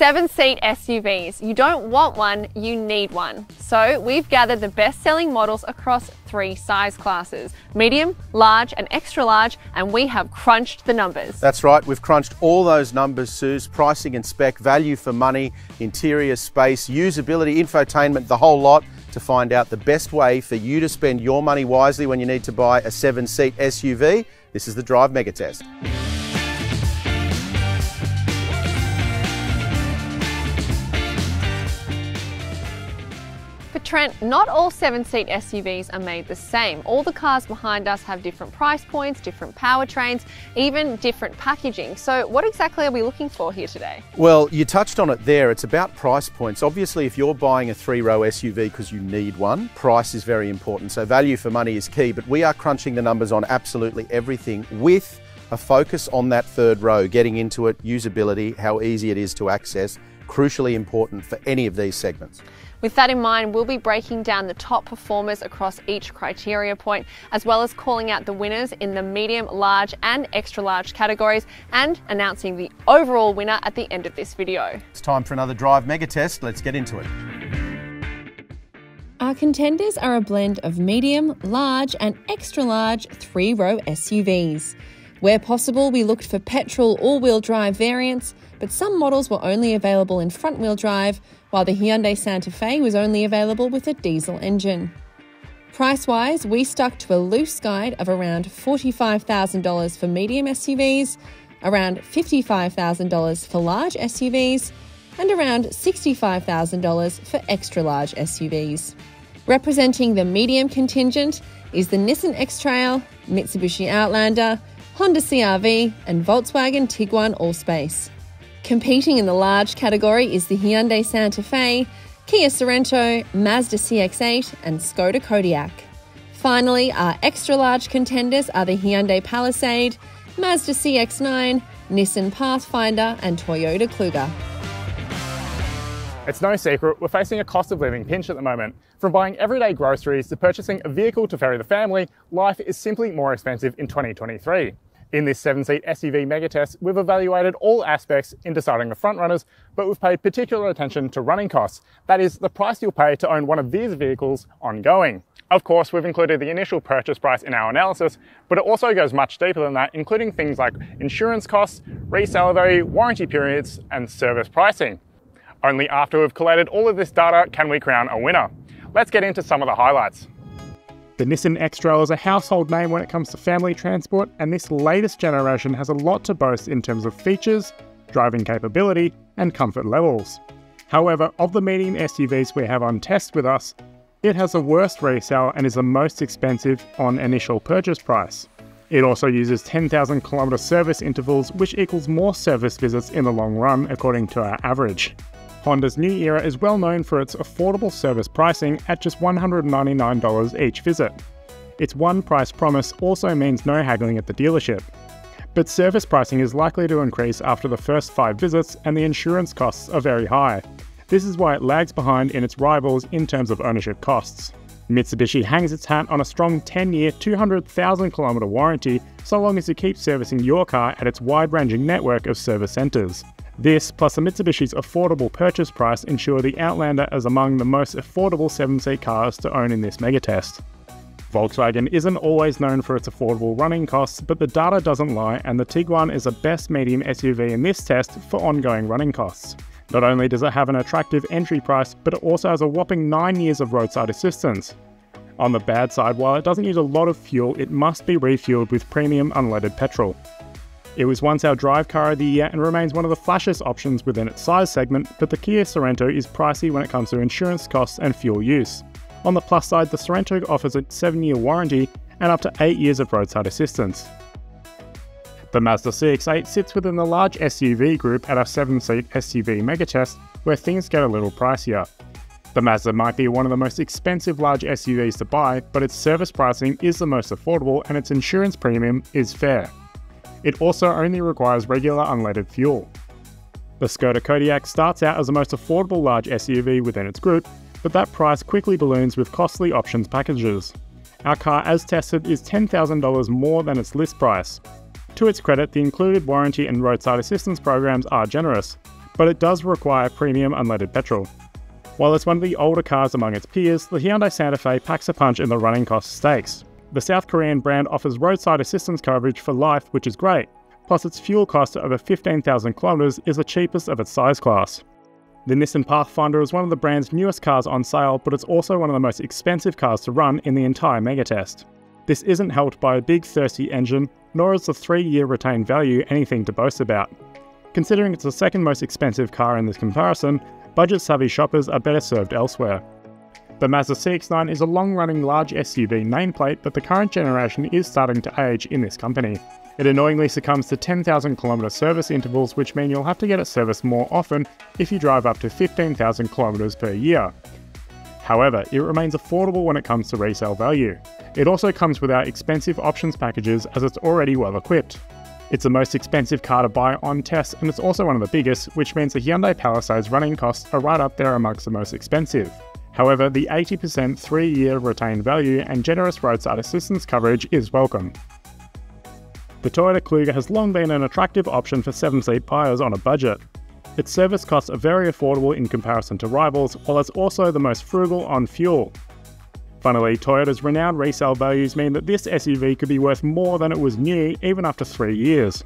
Seven seat SUVs. You don't want one, you need one. So we've gathered the best selling models across three size classes medium, large, and extra large, and we have crunched the numbers. That's right, we've crunched all those numbers, Suze pricing and spec, value for money, interior space, usability, infotainment, the whole lot to find out the best way for you to spend your money wisely when you need to buy a seven seat SUV. This is the Drive Mega Test. Trent, not all seven seat SUVs are made the same. All the cars behind us have different price points, different powertrains, even different packaging. So, what exactly are we looking for here today? Well, you touched on it there. It's about price points. Obviously, if you're buying a three row SUV because you need one, price is very important. So, value for money is key. But we are crunching the numbers on absolutely everything with a focus on that third row, getting into it, usability, how easy it is to access, crucially important for any of these segments. With that in mind, we'll be breaking down the top performers across each criteria point, as well as calling out the winners in the medium, large, and extra large categories, and announcing the overall winner at the end of this video. It's time for another Drive Mega Test. Let's get into it. Our contenders are a blend of medium, large, and extra large three row SUVs. Where possible, we looked for petrol all wheel drive variants, but some models were only available in front wheel drive, while the Hyundai Santa Fe was only available with a diesel engine. Price wise, we stuck to a loose guide of around $45,000 for medium SUVs, around $55,000 for large SUVs, and around $65,000 for extra large SUVs. Representing the medium contingent is the Nissan X Trail, Mitsubishi Outlander, Honda CRV, and Volkswagen Tiguan Allspace. Competing in the large category is the Hyundai Santa Fe, Kia Sorento, Mazda CX8, and Skoda Kodiaq. Finally, our extra large contenders are the Hyundai Palisade, Mazda CX9, Nissan Pathfinder, and Toyota Kluger. It's no secret we're facing a cost of living pinch at the moment. From buying everyday groceries to purchasing a vehicle to ferry the family, life is simply more expensive in 2023. In this seven seat SUV megatest, we've evaluated all aspects in deciding the frontrunners, but we've paid particular attention to running costs. That is, the price you'll pay to own one of these vehicles ongoing. Of course, we've included the initial purchase price in our analysis, but it also goes much deeper than that, including things like insurance costs, resale value, warranty periods, and service pricing. Only after we've collated all of this data can we crown a winner. Let's get into some of the highlights. The Nissan X-Trail is a household name when it comes to family transport, and this latest generation has a lot to boast in terms of features, driving capability, and comfort levels. However, of the medium SUVs we have on test with us, it has the worst resale and is the most expensive on initial purchase price. It also uses 10,000 kilometre service intervals, which equals more service visits in the long run, according to our average. Honda's new era is well known for its affordable service pricing at just $199 each visit. Its one price promise also means no haggling at the dealership. But service pricing is likely to increase after the first five visits, and the insurance costs are very high. This is why it lags behind in its rivals in terms of ownership costs. Mitsubishi hangs its hat on a strong 10 year, 200,000 kilometre warranty so long as you keep servicing your car at its wide ranging network of service centres. This, plus the Mitsubishi's affordable purchase price, ensure the Outlander is among the most affordable 7 seat cars to own in this megatest. Volkswagen isn't always known for its affordable running costs, but the data doesn't lie, and the Tiguan is the best medium SUV in this test for ongoing running costs. Not only does it have an attractive entry price, but it also has a whopping 9 years of roadside assistance. On the bad side, while it doesn't use a lot of fuel, it must be refueled with premium unleaded petrol. It was once our drive car of the year and remains one of the flashiest options within its size segment, but the Kia Sorento is pricey when it comes to insurance costs and fuel use. On the plus side, the Sorento offers a 7 year warranty and up to 8 years of roadside assistance. The Mazda CX8 sits within the large SUV group at our 7 seat SUV megatest, where things get a little pricier. The Mazda might be one of the most expensive large SUVs to buy, but its service pricing is the most affordable and its insurance premium is fair. It also only requires regular unleaded fuel. The Skoda Kodiaq starts out as the most affordable large SUV within its group, but that price quickly balloons with costly options packages. Our car, as tested, is $10,000 more than its list price. To its credit, the included warranty and roadside assistance programs are generous, but it does require premium unleaded petrol. While it's one of the older cars among its peers, the Hyundai Santa Fe packs a punch in the running cost stakes. The South Korean brand offers roadside assistance coverage for life, which is great, plus its fuel cost of over 15,000 kilometres is the cheapest of its size class. The Nissan Pathfinder is one of the brand's newest cars on sale, but it's also one of the most expensive cars to run in the entire megatest. This isn't helped by a big thirsty engine, nor is the three year retained value anything to boast about. Considering it's the second most expensive car in this comparison, budget savvy shoppers are better served elsewhere. The Mazda CX-9 is a long-running large SUV nameplate, but the current generation is starting to age in this company. It annoyingly succumbs to 10,000 km service intervals, which mean you'll have to get it serviced more often if you drive up to 15,000 km per year. However, it remains affordable when it comes to resale value. It also comes without expensive options packages as it's already well equipped. It's the most expensive car to buy on test and it's also one of the biggest, which means the Hyundai Palisade's running costs are right up there amongst the most expensive. However, the 80% 3 year retained value and generous roadside assistance coverage is welcome. The Toyota Kluger has long been an attractive option for 7 seat buyers on a budget. Its service costs are very affordable in comparison to rivals, while it's also the most frugal on fuel. Funnily, Toyota's renowned resale values mean that this SUV could be worth more than it was new even after three years.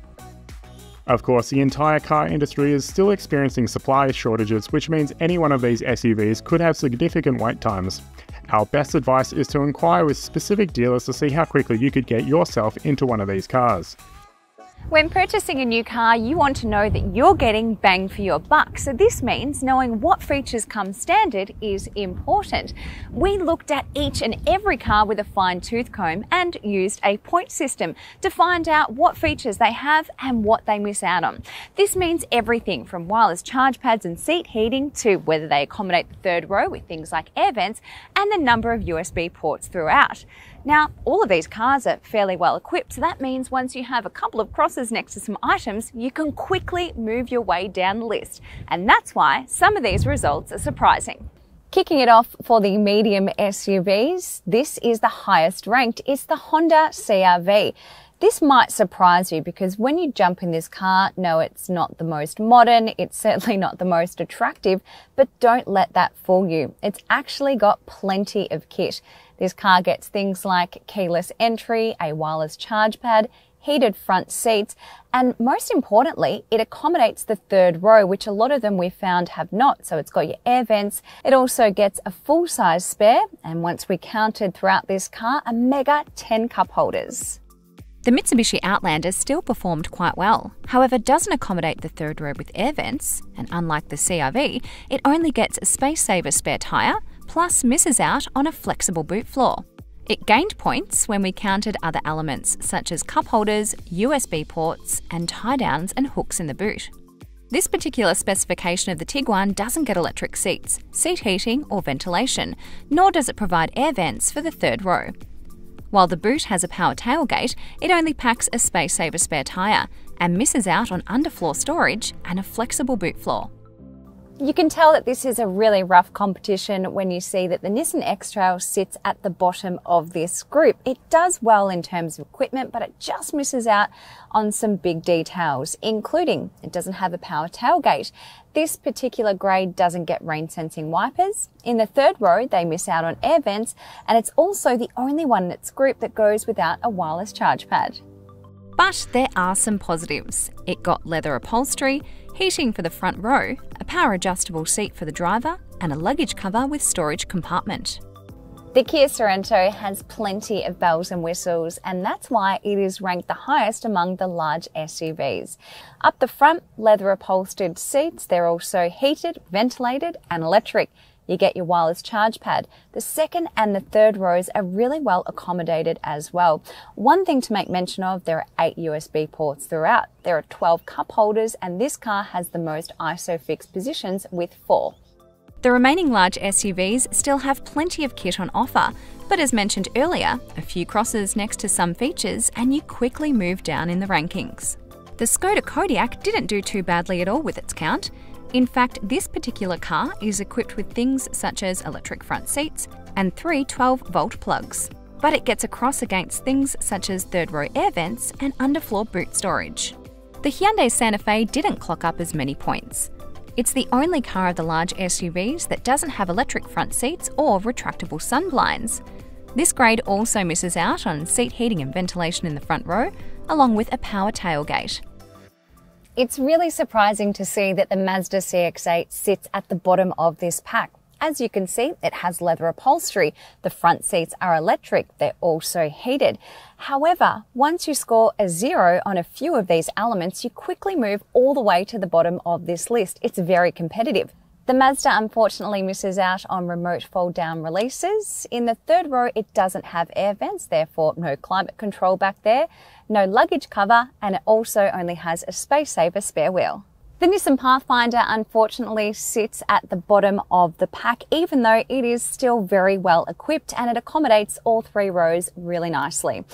Of course, the entire car industry is still experiencing supply shortages, which means any one of these SUVs could have significant wait times. Our best advice is to inquire with specific dealers to see how quickly you could get yourself into one of these cars. When purchasing a new car, you want to know that you're getting bang for your buck. So this means knowing what features come standard is important. We looked at each and every car with a fine tooth comb and used a point system to find out what features they have and what they miss out on. This means everything from wireless charge pads and seat heating to whether they accommodate the third row with things like air vents and the number of USB ports throughout. Now, all of these cars are fairly well equipped, so that means once you have a couple of crosses next to some items, you can quickly move your way down the list. And that's why some of these results are surprising. Kicking it off for the medium SUVs, this is the highest ranked. It's the Honda CRV. This might surprise you because when you jump in this car, no, it's not the most modern, it's certainly not the most attractive, but don't let that fool you. It's actually got plenty of kit. This car gets things like keyless entry, a wireless charge pad, heated front seats, and most importantly, it accommodates the third row, which a lot of them we found have not. So it's got your air vents. It also gets a full size spare, and once we counted throughout this car, a mega 10 cup holders. The Mitsubishi Outlander still performed quite well, however, doesn't accommodate the third row with air vents, and unlike the CRV, it only gets a space saver spare tyre, plus misses out on a flexible boot floor. It gained points when we counted other elements such as cup holders, USB ports, and tie downs and hooks in the boot. This particular specification of the Tiguan doesn't get electric seats, seat heating, or ventilation, nor does it provide air vents for the third row. While the boot has a power tailgate, it only packs a space saver spare tyre and misses out on underfloor storage and a flexible boot floor. You can tell that this is a really rough competition when you see that the Nissan X-Trail sits at the bottom of this group. It does well in terms of equipment, but it just misses out on some big details, including it doesn't have a power tailgate. This particular grade doesn't get rain sensing wipers. In the third row, they miss out on air vents, and it's also the only one in its group that goes without a wireless charge pad. But there are some positives. It got leather upholstery, heating for the front row, a power adjustable seat for the driver, and a luggage cover with storage compartment. The Kia Sorento has plenty of bells and whistles, and that's why it is ranked the highest among the large SUVs. Up the front, leather upholstered seats, they're also heated, ventilated, and electric you get your wireless charge pad. The second and the third rows are really well accommodated as well. One thing to make mention of, there are eight USB ports throughout. There are 12 cup holders and this car has the most ISOFIX positions with four. The remaining large SUVs still have plenty of kit on offer, but as mentioned earlier, a few crosses next to some features and you quickly move down in the rankings. The Skoda Kodiaq didn't do too badly at all with its count. In fact, this particular car is equipped with things such as electric front seats and three 12 volt plugs. But it gets across against things such as third row air vents and underfloor boot storage. The Hyundai Santa Fe didn't clock up as many points. It's the only car of the large SUVs that doesn't have electric front seats or retractable sun blinds. This grade also misses out on seat heating and ventilation in the front row, along with a power tailgate. It's really surprising to see that the Mazda CX-8 sits at the bottom of this pack. As you can see, it has leather upholstery. The front seats are electric. They're also heated. However, once you score a zero on a few of these elements, you quickly move all the way to the bottom of this list. It's very competitive. The Mazda unfortunately misses out on remote fold down releases. In the third row, it doesn't have air vents, therefore no climate control back there, no luggage cover, and it also only has a space saver spare wheel. The Nissan Pathfinder unfortunately sits at the bottom of the pack, even though it is still very well equipped and it accommodates all three rows really nicely.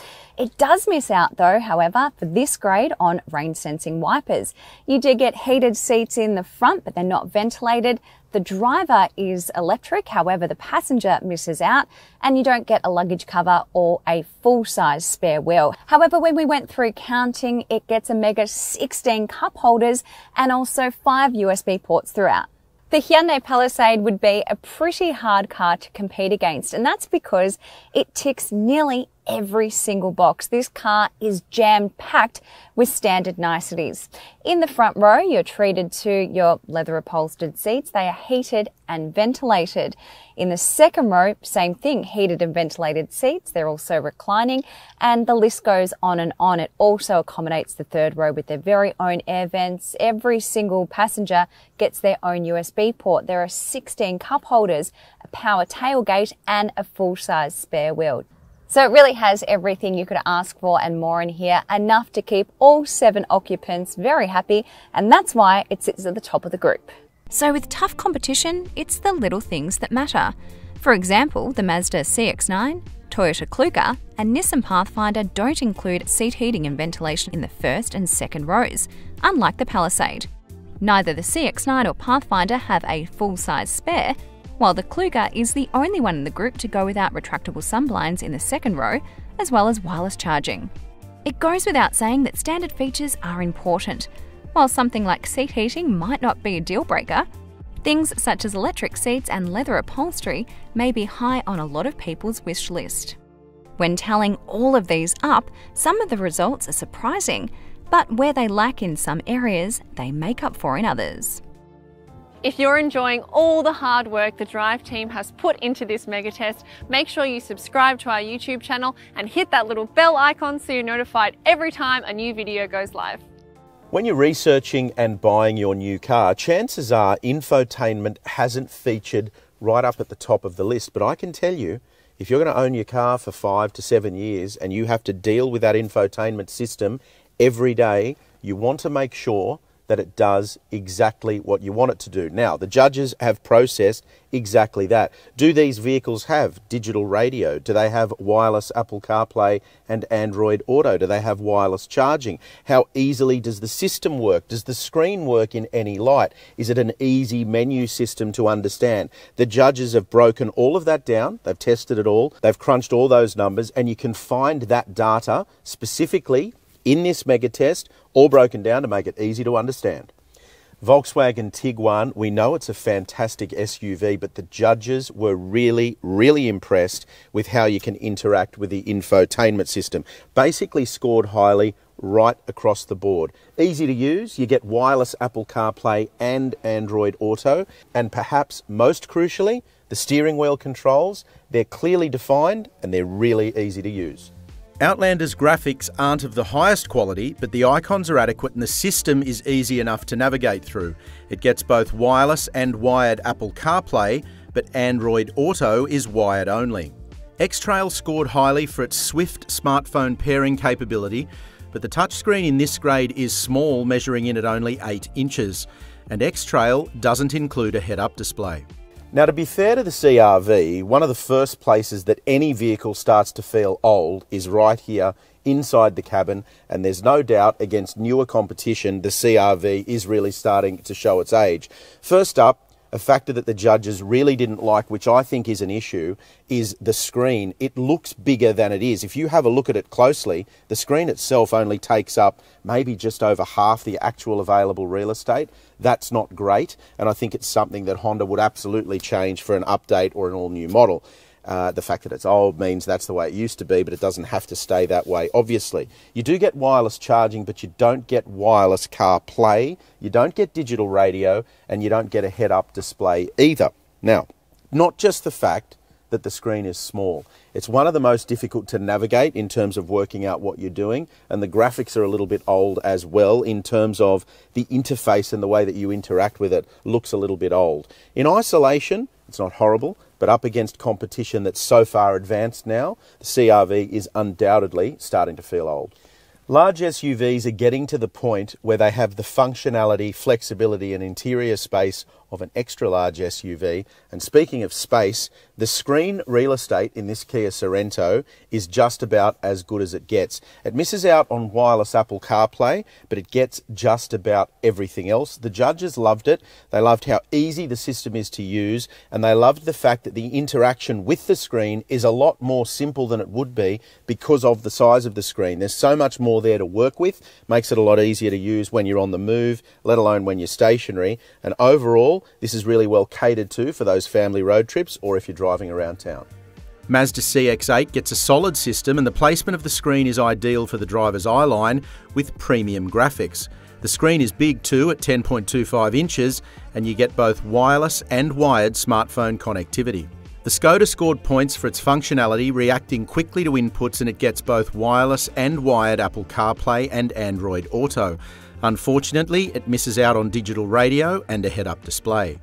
It does miss out though, however, for this grade on rain sensing wipers. You do get heated seats in the front, but they're not ventilated. The driver is electric, however, the passenger misses out and you don't get a luggage cover or a full size spare wheel. However, when we went through counting, it gets a mega 16 cup holders and also five USB ports throughout. The Hyundai Palisade would be a pretty hard car to compete against, and that's because it ticks nearly every single box. This car is jam packed with standard niceties. In the front row, you're treated to your leather upholstered seats. They are heated and ventilated. In the second row, same thing, heated and ventilated seats. They're also reclining and the list goes on and on. It also accommodates the third row with their very own air vents. Every single passenger gets their own USB port. There are 16 cup holders, a power tailgate and a full size spare wheel. So it really has everything you could ask for and more in here, enough to keep all seven occupants very happy, and that's why it sits at the top of the group. So, with tough competition, it's the little things that matter. For example, the Mazda CX9, Toyota Kluger, and Nissan Pathfinder don't include seat heating and ventilation in the first and second rows, unlike the Palisade. Neither the CX9 or Pathfinder have a full size spare, while the Kluger is the only one in the group to go without retractable sunblinds in the second row, as well as wireless charging. It goes without saying that standard features are important. While something like seat heating might not be a deal breaker, things such as electric seats and leather upholstery may be high on a lot of people's wish list. When tallying all of these up, some of the results are surprising, but where they lack in some areas, they make up for in others. If you're enjoying all the hard work the Drive team has put into this mega test, make sure you subscribe to our YouTube channel and hit that little bell icon so you're notified every time a new video goes live. When you're researching and buying your new car, chances are infotainment hasn't featured right up at the top of the list. But I can tell you, if you're going to own your car for five to seven years and you have to deal with that infotainment system every day, you want to make sure that it does exactly what you want it to do. Now, the judges have processed exactly that. Do these vehicles have digital radio? Do they have wireless Apple CarPlay and Android Auto? Do they have wireless charging? How easily does the system work? Does the screen work in any light? Is it an easy menu system to understand? The judges have broken all of that down. They've tested it all. They've crunched all those numbers and you can find that data specifically in this mega test, all broken down to make it easy to understand. Volkswagen Tiguan, we know it's a fantastic SUV, but the judges were really, really impressed with how you can interact with the infotainment system. Basically, scored highly right across the board. Easy to use, you get wireless Apple CarPlay and Android Auto, and perhaps most crucially, the steering wheel controls. They're clearly defined and they're really easy to use. Outlander's graphics aren't of the highest quality, but the icons are adequate and the system is easy enough to navigate through. It gets both wireless and wired Apple CarPlay, but Android Auto is wired only. X-Trail scored highly for its swift smartphone pairing capability, but the touchscreen in this grade is small, measuring in at only 8 inches, and X-Trail doesn't include a head-up display. Now, to be fair to the CRV, one of the first places that any vehicle starts to feel old is right here inside the cabin, and there's no doubt against newer competition, the CRV is really starting to show its age. First up, A factor that the judges really didn't like, which I think is an issue, is the screen. It looks bigger than it is. If you have a look at it closely, the screen itself only takes up maybe just over half the actual available real estate. That's not great, and I think it's something that Honda would absolutely change for an update or an all new model. Uh, the fact that it's old means that's the way it used to be, but it doesn't have to stay that way, obviously. You do get wireless charging, but you don't get wireless CarPlay, you don't get digital radio, and you don't get a head up display either. Now, not just the fact that the screen is small. It's one of the most difficult to navigate in terms of working out what you're doing, and the graphics are a little bit old as well in terms of the interface and the way that you interact with it looks a little bit old. In isolation, it's not horrible, but up against competition that's so far advanced now, the CRV is undoubtedly starting to feel old. Large SUVs are getting to the point where they have the functionality, flexibility, and interior space of an extra large SUV. And speaking of space, the screen real estate in this Kia Sorento is just about as good as it gets. It misses out on wireless Apple CarPlay, but it gets just about everything else. The judges loved it. They loved how easy the system is to use, and they loved the fact that the interaction with the screen is a lot more simple than it would be because of the size of the screen. There's so much more there to work with, makes it a lot easier to use when you're on the move, let alone when you're stationary. And overall, this is really well catered to for those family road trips or if you're driving around town. Mazda CX8 gets a solid system and the placement of the screen is ideal for the driver's eye line with premium graphics. The screen is big too at 10.25 inches and you get both wireless and wired smartphone connectivity. The Skoda scored points for its functionality, reacting quickly to inputs, and it gets both wireless and wired Apple CarPlay and Android Auto. Unfortunately, it misses out on digital radio and a head up display.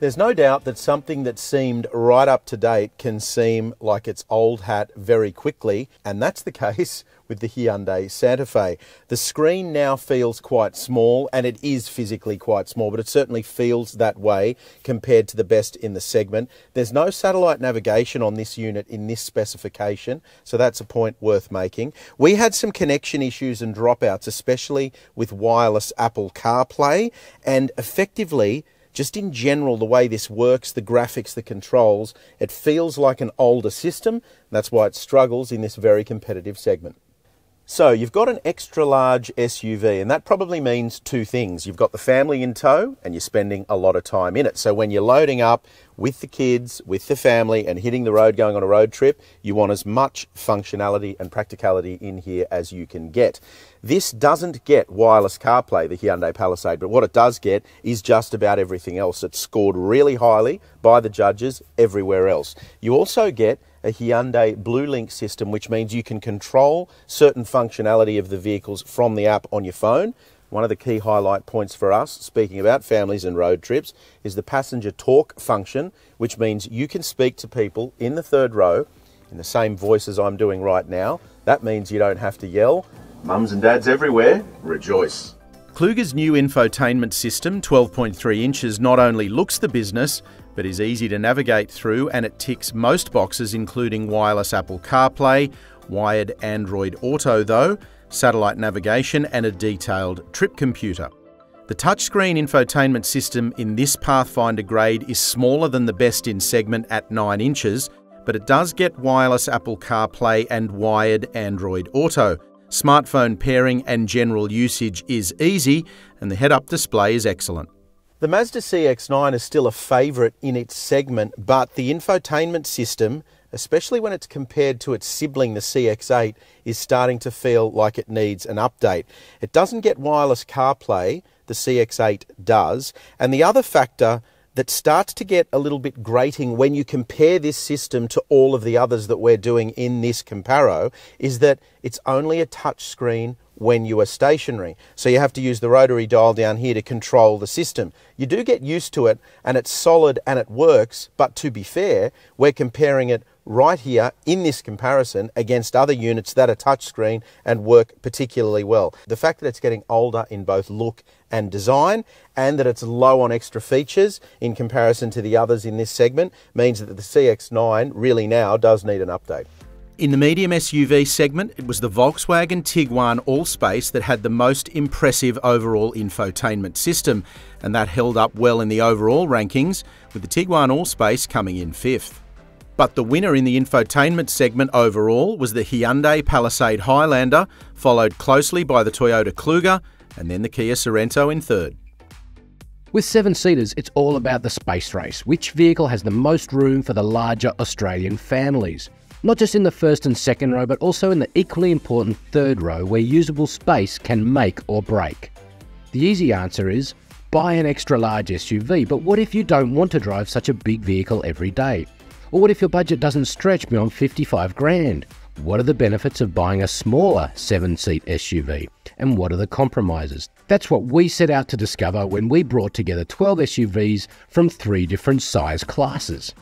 There's no doubt that something that seemed right up to date can seem like it's old hat very quickly, and that's the case with the Hyundai Santa Fe. The screen now feels quite small, and it is physically quite small, but it certainly feels that way compared to the best in the segment. There's no satellite navigation on this unit in this specification, so that's a point worth making. We had some connection issues and dropouts, especially with wireless Apple CarPlay, and effectively, just in general, the way this works, the graphics, the controls, it feels like an older system. That's why it struggles in this very competitive segment. So you've got an extra large SUV, and that probably means two things. You've got the family in tow, and you're spending a lot of time in it. So when you're loading up with the kids, with the family, and hitting the road going on a road trip, you want as much functionality and practicality in here as you can get. This doesn't get wireless CarPlay, the Hyundai Palisade, but what it does get is just about everything else. It's scored really highly by the judges everywhere else. You also get a Hyundai BlueLink system, which means you can control certain functionality of the vehicles from the app on your phone. One of the key highlight points for us, speaking about families and road trips, is the passenger talk function, which means you can speak to people in the third row in the same voice as I'm doing right now. That means you don't have to yell. Mums and dads everywhere, rejoice. Kluger's new infotainment system, 12.3 inches, not only looks the business, but is easy to navigate through and it ticks most boxes, including wireless Apple CarPlay, wired Android Auto, though, satellite navigation, and a detailed trip computer. The touchscreen infotainment system in this Pathfinder grade is smaller than the best in segment at 9 inches, but it does get wireless Apple CarPlay and wired Android Auto. Smartphone pairing and general usage is easy, and the head up display is excellent. The Mazda CX9 is still a favourite in its segment, but the infotainment system, especially when it's compared to its sibling, the CX8, is starting to feel like it needs an update. It doesn't get wireless CarPlay, the CX8 does, and the other factor that starts to get a little bit grating when you compare this system to all of the others that we're doing in this comparo is that it's only a touch screen when you are stationary. So you have to use the rotary dial down here to control the system. You do get used to it and it's solid and it works, but to be fair, we're comparing it right here in this comparison against other units that are touchscreen and work particularly well. The fact that it's getting older in both look and design and that it's low on extra features in comparison to the others in this segment means that the CX9 really now does need an update. In the medium SUV segment, it was the Volkswagen Tiguan Allspace that had the most impressive overall infotainment system, and that held up well in the overall rankings, with the Tiguan Allspace coming in fifth. But the winner in the infotainment segment overall was the Hyundai Palisade Highlander, followed closely by the Toyota Kluger, and then the Kia Sorento in third. With seven seaters, it's all about the space race. Which vehicle has the most room for the larger Australian families? Not just in the first and second row, but also in the equally important third row where usable space can make or break. The easy answer is buy an extra large SUV, but what if you don't want to drive such a big vehicle every day? Or what if your budget doesn't stretch beyond 55 grand? What are the benefits of buying a smaller 7 seat SUV? And what are the compromises? That's what we set out to discover when we brought together 12 SUVs from three different size classes.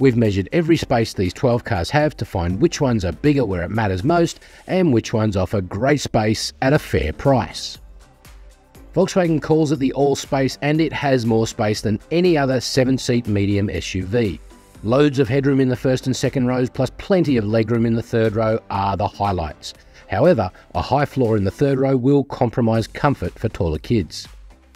We've measured every space these 12 cars have to find which ones are bigger where it matters most and which ones offer great space at a fair price. Volkswagen calls it the Allspace and it has more space than any other 7-seat medium SUV. Loads of headroom in the first and second rows plus plenty of legroom in the third row are the highlights. However, a high floor in the third row will compromise comfort for taller kids.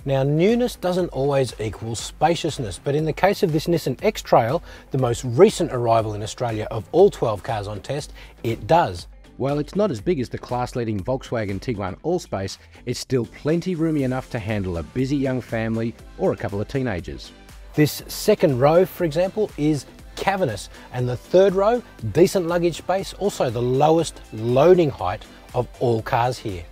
Now, newness doesn't always equal spaciousness, but in the case of this Nissan X-Trail, the most recent arrival in Australia of all 12 cars on test, it does. While it's not as big as the class-leading Volkswagen Tiguan Allspace, it's still plenty roomy enough to handle a busy young family or a couple of teenagers. This second row, for example, is cavernous, and the third row, decent luggage space, also the lowest loading height of all cars here.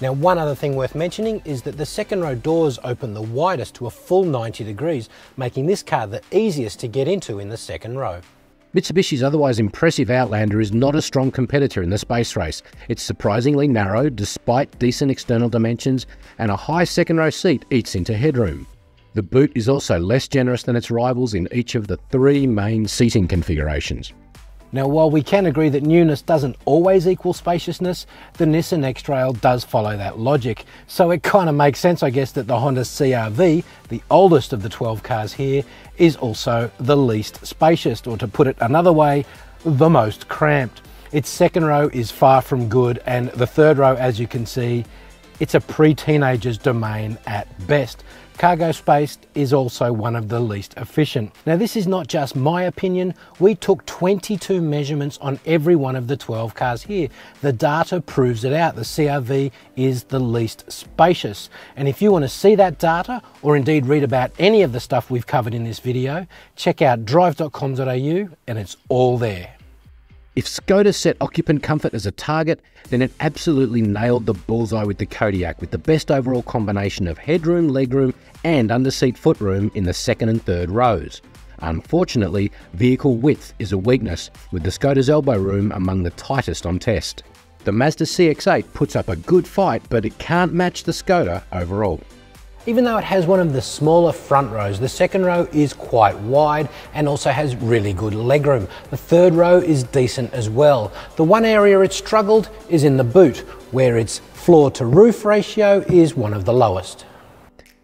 Now one other thing worth mentioning is that the second row doors open the widest to a full 90 degrees, making this car the easiest to get into in the second row. Mitsubishi's otherwise impressive Outlander is not a strong competitor in the space race. It's surprisingly narrow despite decent external dimensions and a high second row seat eats into headroom. The boot is also less generous than its rivals in each of the three main seating configurations. Now, while we can agree that newness doesn't always equal spaciousness, the Nissan X-Trail does follow that logic. So it kind of makes sense, I guess, that the Honda CRV, the oldest of the 12 cars here, is also the least spacious, or to put it another way, the most cramped. Its second row is far from good, and the third row, as you can see, it's a pre-teenager's domain at best. Cargo space is also one of the least efficient. Now this is not just my opinion, we took 22 measurements on every one of the 12 cars here. The data proves it out, the CRV is the least spacious. And if you want to see that data, or indeed read about any of the stuff we've covered in this video, check out drive.com.au and it's all there. If Skoda set occupant comfort as a target, then it absolutely nailed the bullseye with the Kodiaq, with the best overall combination of headroom, legroom, and underseat footroom in the second and third rows. Unfortunately, vehicle width is a weakness, with the Skoda's elbow room among the tightest on test. The Mazda CX-8 puts up a good fight, but it can't match the Skoda overall. Even though it has one of the smaller front rows, the second row is quite wide and also has really good legroom. The third row is decent as well. The one area it struggled is in the boot, where its floor to roof ratio is one of the lowest.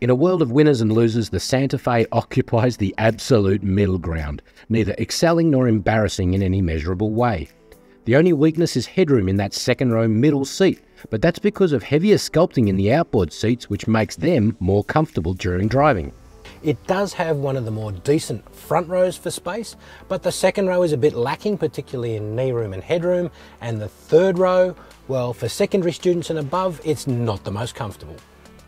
In a world of winners and losers, the Santa Fe occupies the absolute middle ground, neither excelling nor embarrassing in any measurable way. The only weakness is headroom in that second row middle seat, but that's because of heavier sculpting in the outboard seats, which makes them more comfortable during driving. It does have one of the more decent front rows for space, but the second row is a bit lacking, particularly in knee room and headroom, and the third row, well, for secondary students and above, it's not the most comfortable.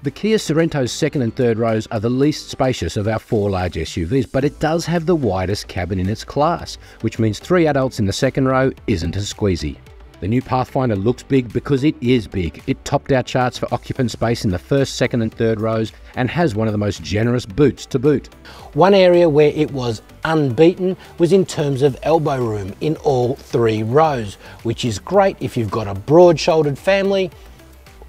The Kia Sorento's second and third rows are the least spacious of our four large SUVs, but it does have the widest cabin in its class, which means three adults in the second row isn't a squeezy. The new Pathfinder looks big because it is big. It topped our charts for occupant space in the first, second, and third rows and has one of the most generous boots to boot. One area where it was unbeaten was in terms of elbow room in all three rows, which is great if you've got a broad shouldered family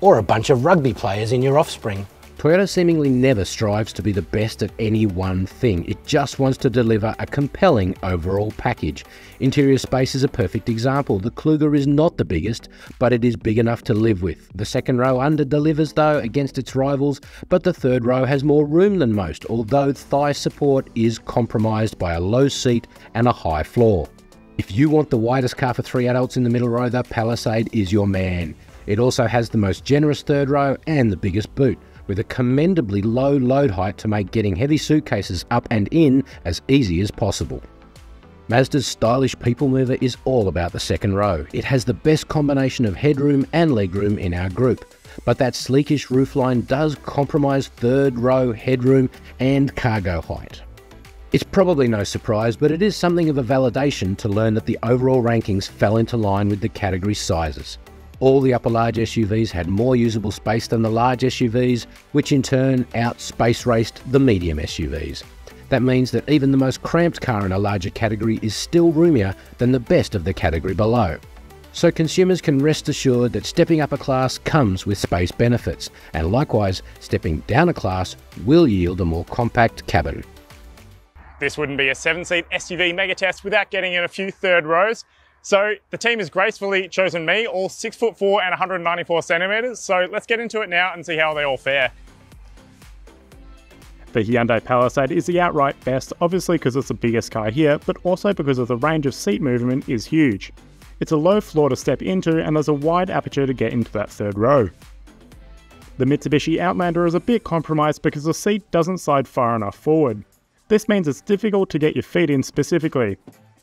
or a bunch of rugby players in your offspring. Toyota seemingly never strives to be the best at any one thing. It just wants to deliver a compelling overall package. Interior space is a perfect example. The Kluger is not the biggest, but it is big enough to live with. The second row under delivers though against its rivals, but the third row has more room than most, although thigh support is compromised by a low seat and a high floor. If you want the widest car for three adults in the middle row, the Palisade is your man. It also has the most generous third row and the biggest boot, with a commendably low load height to make getting heavy suitcases up and in as easy as possible. Mazda's stylish people mover is all about the second row. It has the best combination of headroom and legroom in our group, but that sleekish roofline does compromise third row headroom and cargo height. It's probably no surprise, but it is something of a validation to learn that the overall rankings fell into line with the category sizes. All the upper large SUVs had more usable space than the large SUVs, which in turn out space raced the medium SUVs. That means that even the most cramped car in a larger category is still roomier than the best of the category below. So consumers can rest assured that stepping up a class comes with space benefits, and likewise, stepping down a class will yield a more compact cabin. This wouldn't be a seven seat SUV mega test without getting in a few third rows. So the team has gracefully chosen me, all six foot four and 194 centimeters. So let's get into it now and see how they all fare. The Hyundai Palisade is the outright best, obviously because it's the biggest car here, but also because of the range of seat movement is huge. It's a low floor to step into and there's a wide aperture to get into that third row. The Mitsubishi Outlander is a bit compromised because the seat doesn't slide far enough forward. This means it's difficult to get your feet in specifically.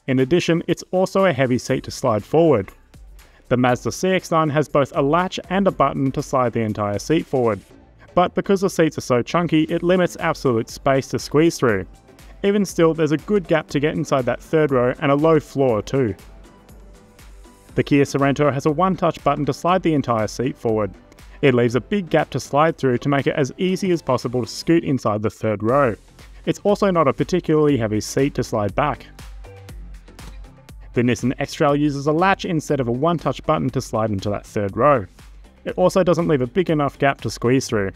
In addition, it's also a heavy seat to slide forward. The Mazda CX-9 has both a latch and a button to slide the entire seat forward. But because the seats are so chunky, it limits absolute space to squeeze through. Even still, there's a good gap to get inside that third row and a low floor too. The Kia Sorento has a one-touch button to slide the entire seat forward. It leaves a big gap to slide through to make it as easy as possible to scoot inside the third row. It's also not a particularly heavy seat to slide back. The Nissan X-Trail uses a latch instead of a one-touch button to slide into that third row. It also doesn't leave a big enough gap to squeeze through.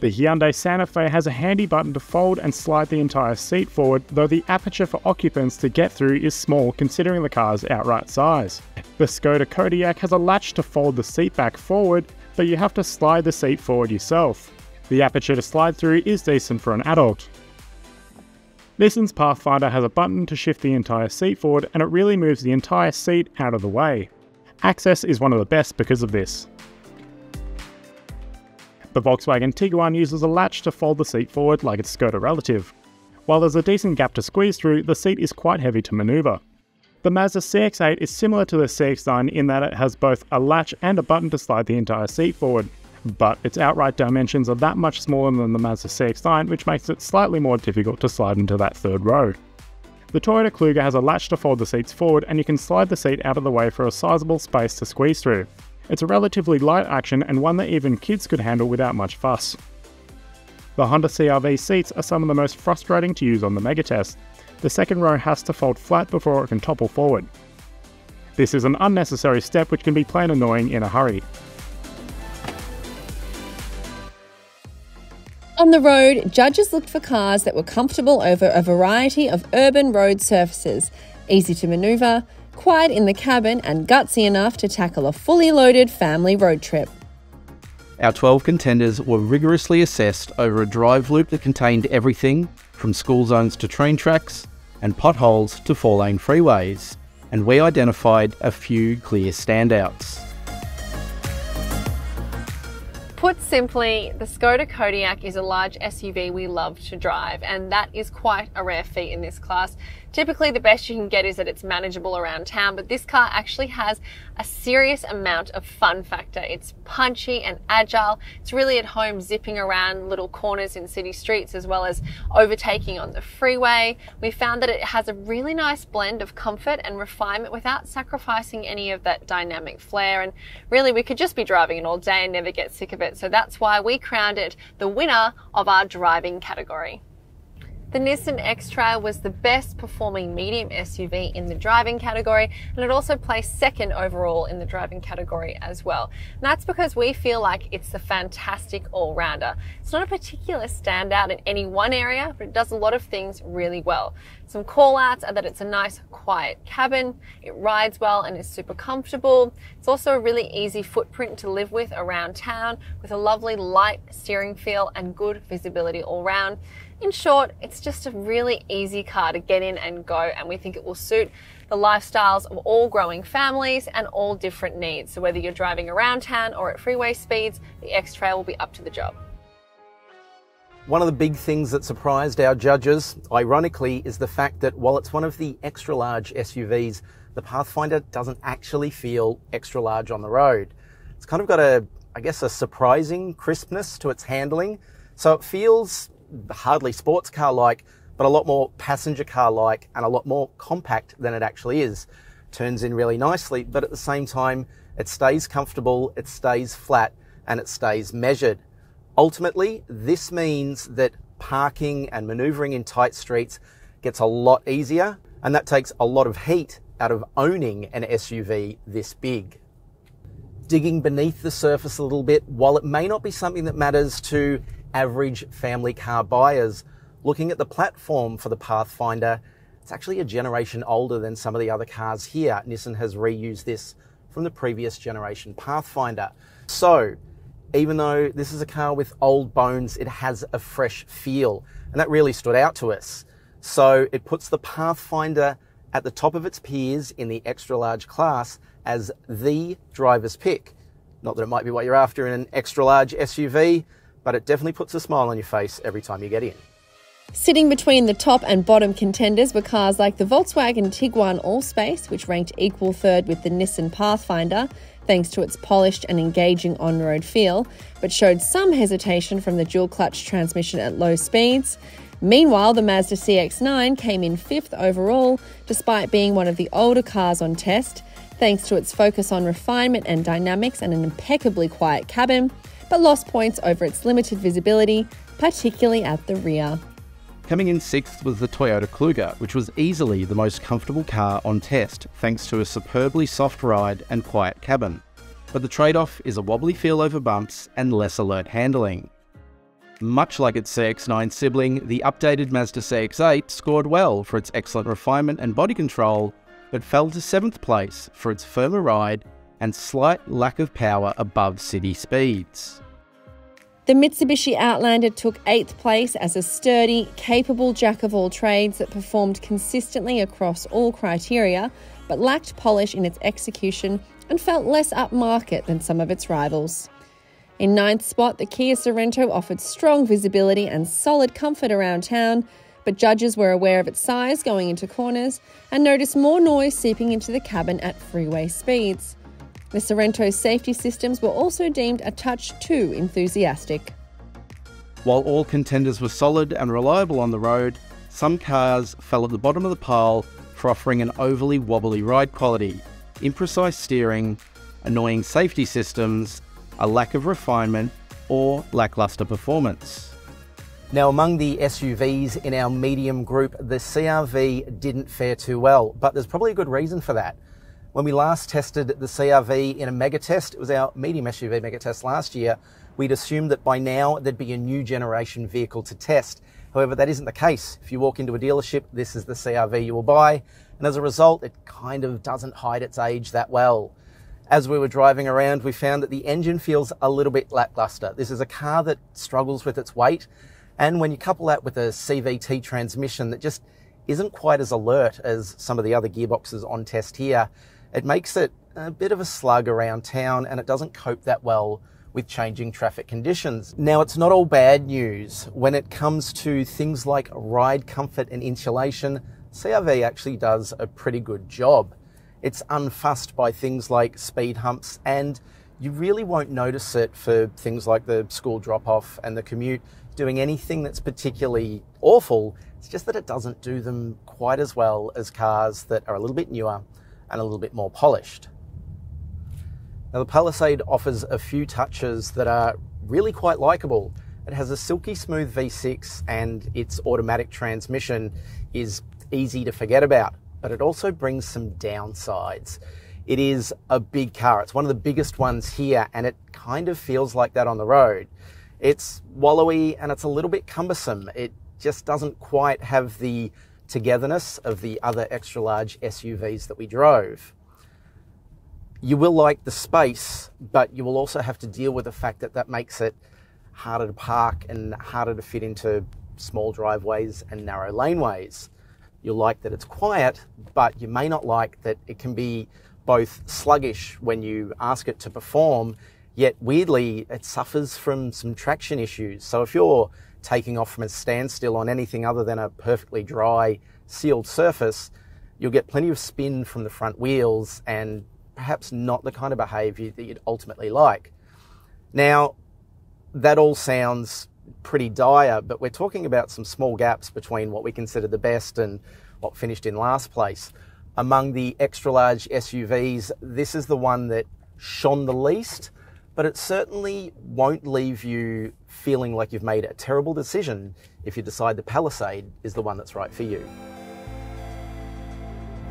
The Hyundai Santa Fe has a handy button to fold and slide the entire seat forward, though the aperture for occupants to get through is small considering the car's outright size. The Skoda Kodiaq has a latch to fold the seat back forward, but you have to slide the seat forward yourself. The aperture to slide through is decent for an adult. Nissan's Pathfinder has a button to shift the entire seat forward and it really moves the entire seat out of the way. Access is one of the best because of this. The Volkswagen Tiguan uses a latch to fold the seat forward like its Skoda relative. While there's a decent gap to squeeze through, the seat is quite heavy to manoeuvre. The Mazda CX-8 is similar to the CX-9 in that it has both a latch and a button to slide the entire seat forward, but its outright dimensions are that much smaller than the Mazda CX-9 which makes it slightly more difficult to slide into that third row. The Toyota Kluger has a latch to fold the seats forward and you can slide the seat out of the way for a sizable space to squeeze through. It's a relatively light action and one that even kids could handle without much fuss. The Honda CRV seats are some of the most frustrating to use on the Megatest. The second row has to fold flat before it can topple forward. This is an unnecessary step which can be plain annoying in a hurry. On the road, judges looked for cars that were comfortable over a variety of urban road surfaces, easy to manoeuvre, quiet in the cabin, and gutsy enough to tackle a fully loaded family road trip. Our 12 contenders were rigorously assessed over a drive loop that contained everything from school zones to train tracks and potholes to four lane freeways, and we identified a few clear standouts. Put simply, the Skoda Kodiaq is a large SUV we love to drive, and that is quite a rare feat in this class. Typically, the best you can get is that it's manageable around town, but this car actually has a serious amount of fun factor. It's punchy and agile. It's really at home zipping around little corners in city streets as well as overtaking on the freeway. We found that it has a really nice blend of comfort and refinement without sacrificing any of that dynamic flair. And really, we could just be driving it all day and never get sick of it. So that's why we crowned it the winner of our driving category. The Nissan X-Trail was the best performing medium SUV in the driving category and it also placed second overall in the driving category as well. And that's because we feel like it's the fantastic all-rounder. It's not a particular standout in any one area, but it does a lot of things really well. Some call-outs are that it's a nice quiet cabin, it rides well and is super comfortable. It's also a really easy footprint to live with around town with a lovely light steering feel and good visibility all round. In short, it's just a really easy car to get in and go, and we think it will suit the lifestyles of all growing families and all different needs. So, whether you're driving around town or at freeway speeds, the X Trail will be up to the job. One of the big things that surprised our judges, ironically, is the fact that while it's one of the extra large SUVs, the Pathfinder doesn't actually feel extra large on the road. It's kind of got a, I guess, a surprising crispness to its handling. So it feels hardly sports car like, but a lot more passenger car like and a lot more compact than it actually is. Turns in really nicely, but at the same time, it stays comfortable, it stays flat, and it stays measured. Ultimately, this means that parking and maneuvering in tight streets gets a lot easier, and that takes a lot of heat out of owning an SUV this big. Digging beneath the surface a little bit, while it may not be something that matters to average family car buyers, looking at the platform for the Pathfinder, it's actually a generation older than some of the other cars here. Nissan has reused this from the previous generation Pathfinder. So, even though this is a car with old bones, it has a fresh feel. And that really stood out to us. So it puts the Pathfinder at the top of its peers in the extra large class as the driver's pick. Not that it might be what you're after in an extra large SUV, but it definitely puts a smile on your face every time you get in. Sitting between the top and bottom contenders were cars like the Volkswagen Tiguan Allspace, which ranked equal third with the Nissan Pathfinder, thanks to its polished and engaging on road feel, but showed some hesitation from the dual clutch transmission at low speeds. Meanwhile, the Mazda CX9 came in fifth overall, despite being one of the older cars on test, thanks to its focus on refinement and dynamics and an impeccably quiet cabin, but lost points over its limited visibility, particularly at the rear. Coming in sixth was the Toyota Kluger, which was easily the most comfortable car on test thanks to a superbly soft ride and quiet cabin. But the trade off is a wobbly feel over bumps and less alert handling. Much like its CX9 sibling, the updated Mazda CX8 scored well for its excellent refinement and body control, but fell to 7th place for its firmer ride and slight lack of power above city speeds. The Mitsubishi Outlander took 8th place as a sturdy, capable jack of all trades that performed consistently across all criteria, but lacked polish in its execution and felt less upmarket than some of its rivals. In ninth spot, the Kia Sorento offered strong visibility and solid comfort around town, but judges were aware of its size going into corners and noticed more noise seeping into the cabin at freeway speeds. The Sorento's safety systems were also deemed a touch too enthusiastic. While all contenders were solid and reliable on the road, some cars fell at the bottom of the pile for offering an overly wobbly ride quality, imprecise steering, annoying safety systems, a lack of refinement, or lackluster performance. Now, among the SUVs in our medium group, the CRV didn't fare too well, but there's probably a good reason for that. When we last tested the CRV in a mega test, it was our medium SUV mega test last year, we'd assumed that by now there'd be a new generation vehicle to test. However, that isn't the case. If you walk into a dealership, this is the CRV you will buy, and as a result, it kind of doesn't hide its age that well. As we were driving around, we found that the engine feels a little bit lackluster. This is a car that struggles with its weight, and when you couple that with a CVT transmission that just isn't quite as alert as some of the other gearboxes on test here, it makes it a bit of a slug around town and it doesn't cope that well with changing traffic conditions. Now, it's not all bad news. When it comes to things like ride comfort and insulation, CRV actually does a pretty good job. It's unfussed by things like speed humps, and you really won't notice it for things like the school drop off and the commute doing anything that's particularly awful. It's just that it doesn't do them quite as well as cars that are a little bit newer and a little bit more polished. Now, the Palisade offers a few touches that are really quite likable. It has a silky smooth V6 and its automatic transmission is easy to forget about, but it also brings some downsides. It is a big car. It's one of the biggest ones here and it kind of feels like that on the road. It's wallowy and it's a little bit cumbersome. It just doesn't quite have the togetherness of the other extra large SUVs that we drove. You will like the space, but you will also have to deal with the fact that that makes it harder to park and harder to fit into small driveways and narrow laneways. You'll like that it's quiet, but you may not like that it can be both sluggish when you ask it to perform, yet weirdly, it suffers from some traction issues. So if you're taking off from a standstill on anything other than a perfectly dry, sealed surface, you'll get plenty of spin from the front wheels and perhaps not the kind of behaviour that you'd ultimately like. Now, that all sounds pretty dire, but we're talking about some small gaps between what we consider the best and what finished in last place. Among the extra large SUVs, this is the one that shone the least, but it certainly won't leave you feeling like you've made a terrible decision if you decide the Palisade is the one that's right for you.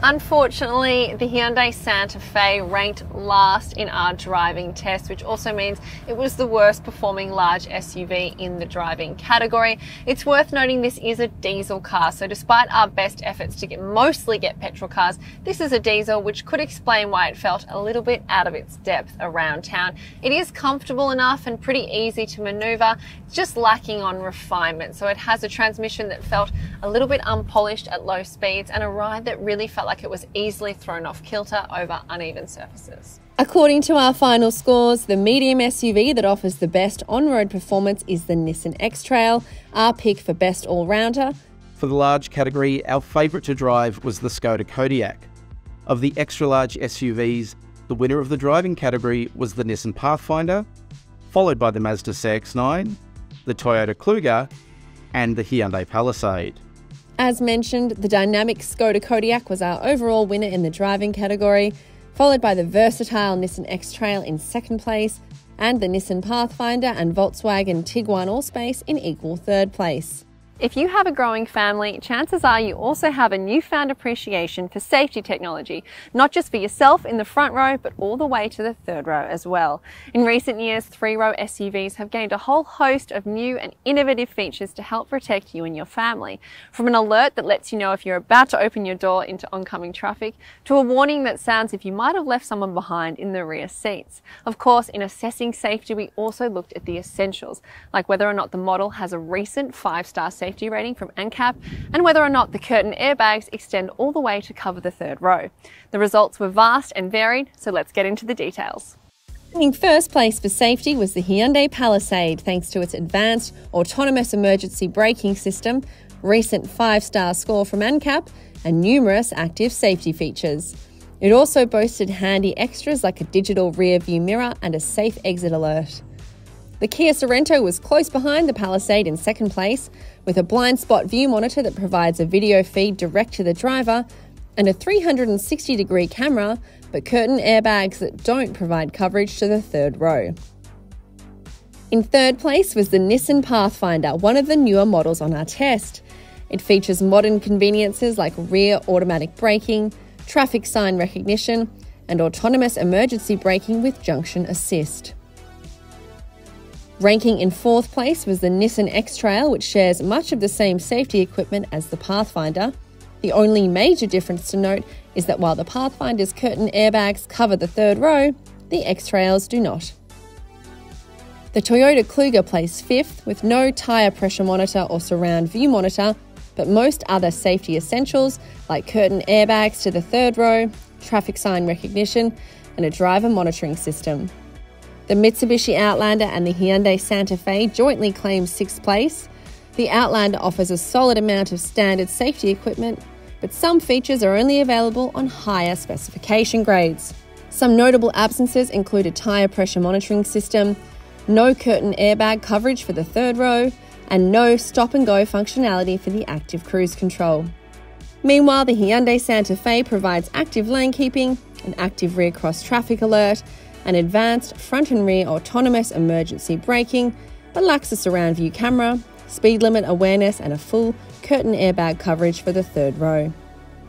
Unfortunately, the Hyundai Santa Fe ranked last in our driving test, which also means it was the worst performing large SUV in the driving category. It's worth noting this is a diesel car, so despite our best efforts to get mostly get petrol cars, this is a diesel, which could explain why it felt a little bit out of its depth around town. It is comfortable enough and pretty easy to maneuver, just lacking on refinement. So it has a transmission that felt a little bit unpolished at low speeds and a ride that really felt like it was easily thrown off kilter over uneven surfaces. According to our final scores, the medium SUV that offers the best on road performance is the Nissan X Trail, our pick for best all rounder. For the large category, our favourite to drive was the Skoda Kodiaq. Of the extra large SUVs, the winner of the driving category was the Nissan Pathfinder, followed by the Mazda CX9, the Toyota Kluger, and the Hyundai Palisade. As mentioned, the dynamic Skoda Kodiaq was our overall winner in the driving category, followed by the versatile Nissan X Trail in second place, and the Nissan Pathfinder and Volkswagen Tiguan Allspace in equal third place. If you have a growing family, chances are you also have a newfound appreciation for safety technology, not just for yourself in the front row, but all the way to the third row as well. In recent years, three row SUVs have gained a whole host of new and innovative features to help protect you and your family. From an alert that lets you know if you're about to open your door into oncoming traffic, to a warning that sounds if you might have left someone behind in the rear seats. Of course, in assessing safety, we also looked at the essentials, like whether or not the model has a recent five star safety safety rating from ANCAP and whether or not the curtain airbags extend all the way to cover the third row. The results were vast and varied, so let's get into the details. In first place for safety was the Hyundai Palisade, thanks to its advanced autonomous emergency braking system, recent five star score from ANCAP, and numerous active safety features. It also boasted handy extras like a digital rear view mirror and a safe exit alert. The Kia Sorento was close behind the Palisade in second place, with a blind spot view monitor that provides a video feed direct to the driver and a 360 degree camera, but curtain airbags that don't provide coverage to the third row. In third place was the Nissan Pathfinder, one of the newer models on our test. It features modern conveniences like rear automatic braking, traffic sign recognition, and autonomous emergency braking with junction assist. Ranking in fourth place was the Nissan X Trail, which shares much of the same safety equipment as the Pathfinder. The only major difference to note is that while the Pathfinder's curtain airbags cover the third row, the X Trails do not. The Toyota Kluger placed fifth with no tyre pressure monitor or surround view monitor, but most other safety essentials like curtain airbags to the third row, traffic sign recognition, and a driver monitoring system. The Mitsubishi Outlander and the Hyundai Santa Fe jointly claim sixth place. The Outlander offers a solid amount of standard safety equipment, but some features are only available on higher specification grades. Some notable absences include a tyre pressure monitoring system, no curtain airbag coverage for the third row, and no stop and go functionality for the active cruise control. Meanwhile, the Hyundai Santa Fe provides active lane keeping, an active rear cross traffic alert, an advanced front and rear autonomous emergency braking, but lacks a surround view camera, speed limit awareness, and a full curtain airbag coverage for the third row.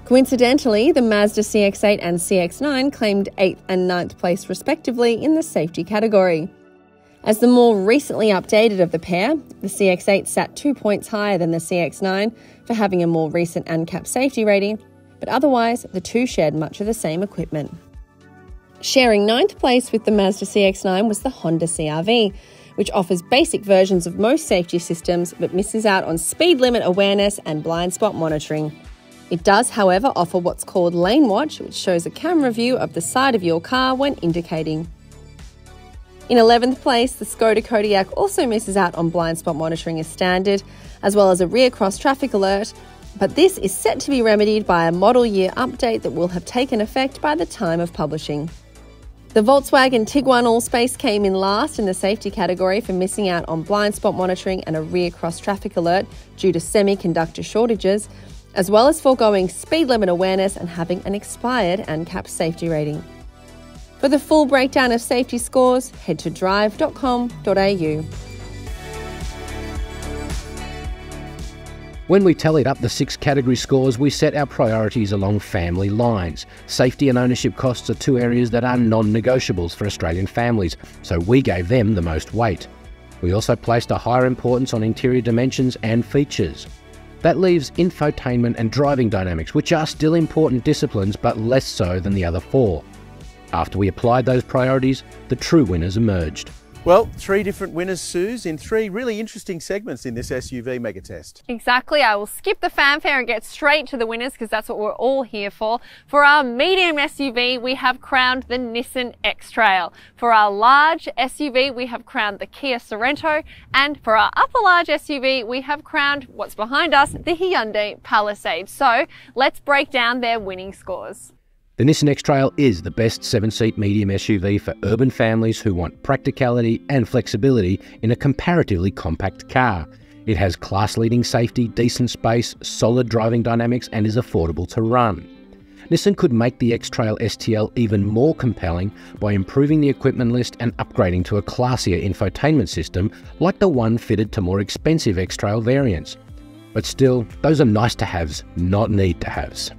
Coincidentally, the Mazda CX8 and CX9 claimed 8th and 9th place respectively in the safety category. As the more recently updated of the pair, the CX8 sat two points higher than the CX9 for having a more recent ANCAP safety rating, but otherwise the two shared much of the same equipment. Sharing ninth place with the Mazda CX9 was the Honda CRV, which offers basic versions of most safety systems but misses out on speed limit awareness and blind spot monitoring. It does, however, offer what's called Lane Watch, which shows a camera view of the side of your car when indicating. In 11th place, the Skoda Kodiaq also misses out on blind spot monitoring as standard, as well as a rear cross traffic alert, but this is set to be remedied by a model year update that will have taken effect by the time of publishing. The Volkswagen Tiguan Allspace came in last in the safety category for missing out on blind spot monitoring and a rear cross traffic alert due to semiconductor shortages, as well as foregoing speed limit awareness and having an expired ANCAP safety rating. For the full breakdown of safety scores, head to drive.com.au. When we tallied up the six category scores, we set our priorities along family lines. Safety and ownership costs are two areas that are non negotiables for Australian families, so we gave them the most weight. We also placed a higher importance on interior dimensions and features. That leaves infotainment and driving dynamics, which are still important disciplines but less so than the other four. After we applied those priorities, the true winners emerged. Well, three different winners, Suze, in three really interesting segments in this SUV mega test. Exactly. I will skip the fanfare and get straight to the winners because that's what we're all here for. For our medium SUV, we have crowned the Nissan X-Trail. For our large SUV, we have crowned the Kia Sorento. And for our upper large SUV, we have crowned what's behind us, the Hyundai Palisade. So let's break down their winning scores. The Nissan X-Trail is the best seven-seat medium SUV for urban families who want practicality and flexibility in a comparatively compact car. It has class-leading safety, decent space, solid driving dynamics and is affordable to run. Nissan could make the X-Trail STL even more compelling by improving the equipment list and upgrading to a classier infotainment system like the one fitted to more expensive X-Trail variants. But still, those are nice to haves, not need to haves.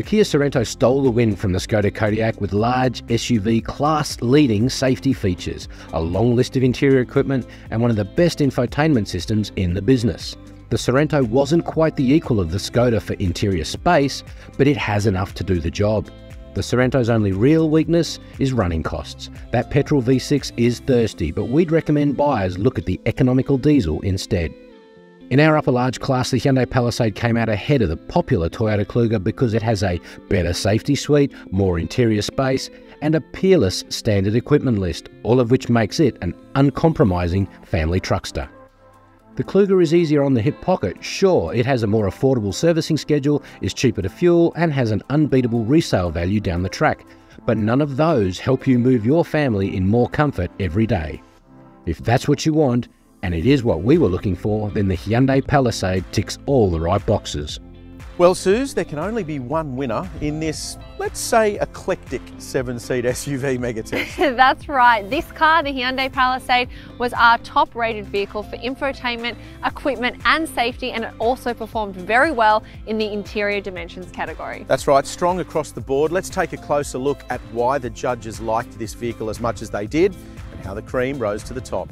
The Kia Sorento stole the win from the Skoda Kodiaq with large SUV class leading safety features, a long list of interior equipment, and one of the best infotainment systems in the business. The Sorento wasn't quite the equal of the Skoda for interior space, but it has enough to do the job. The Sorento's only real weakness is running costs. That petrol V6 is thirsty, but we'd recommend buyers look at the economical diesel instead. In our upper large class, the Hyundai Palisade came out ahead of the popular Toyota Kluger because it has a better safety suite, more interior space, and a peerless standard equipment list, all of which makes it an uncompromising family truckster. The Kluger is easier on the hip pocket. Sure, it has a more affordable servicing schedule, is cheaper to fuel, and has an unbeatable resale value down the track. But none of those help you move your family in more comfort every day. If that's what you want, and it is what we were looking for, then the Hyundai Palisade ticks all the right boxes. Well, Suze, there can only be one winner in this, let's say, eclectic seven seat SUV mega test. That's right. This car, the Hyundai Palisade, was our top rated vehicle for infotainment, equipment, and safety, and it also performed very well in the interior dimensions category. That's right, strong across the board. Let's take a closer look at why the judges liked this vehicle as much as they did and how the cream rose to the top.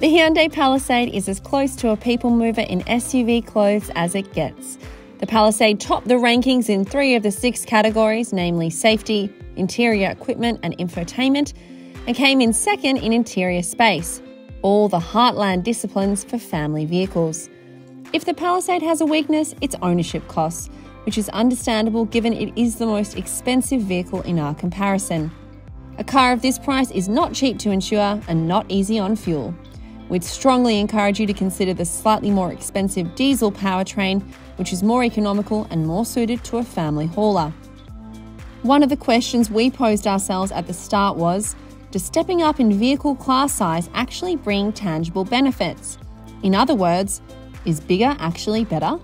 The Hyundai Palisade is as close to a people mover in SUV clothes as it gets. The Palisade topped the rankings in three of the six categories, namely safety, interior equipment, and infotainment, and came in second in interior space, all the heartland disciplines for family vehicles. If the Palisade has a weakness, it's ownership costs, which is understandable given it is the most expensive vehicle in our comparison. A car of this price is not cheap to insure and not easy on fuel. We'd strongly encourage you to consider the slightly more expensive diesel powertrain, which is more economical and more suited to a family hauler. One of the questions we posed ourselves at the start was Does stepping up in vehicle class size actually bring tangible benefits? In other words, is bigger actually better?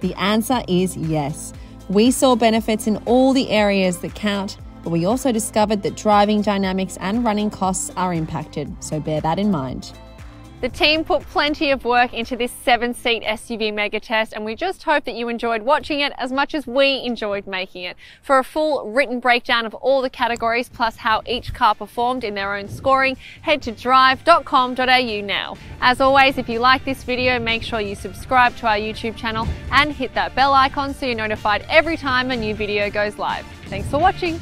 The answer is yes. We saw benefits in all the areas that count, but we also discovered that driving dynamics and running costs are impacted, so bear that in mind. The team put plenty of work into this seven seat SUV mega test, and we just hope that you enjoyed watching it as much as we enjoyed making it. For a full written breakdown of all the categories plus how each car performed in their own scoring, head to drive.com.au now. As always, if you like this video, make sure you subscribe to our YouTube channel and hit that bell icon so you're notified every time a new video goes live. Thanks for watching.